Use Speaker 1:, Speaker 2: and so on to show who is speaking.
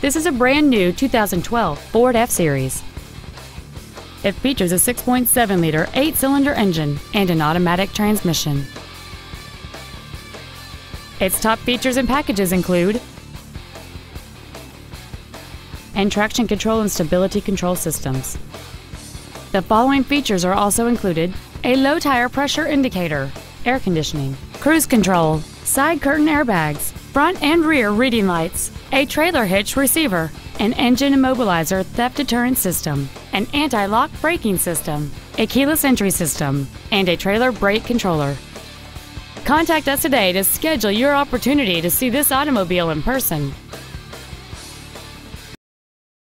Speaker 1: This is a brand new 2012 Ford F-Series. It features a 6.7-liter eight-cylinder engine and an automatic transmission. Its top features and packages include and traction control and stability control systems. The following features are also included a low tire pressure indicator, air conditioning, cruise control, side curtain airbags, front and rear reading lights, a trailer hitch receiver, an engine immobilizer theft deterrent system, an anti-lock braking system, a keyless entry system, and a trailer brake controller. Contact us today to schedule your opportunity to see this automobile in person.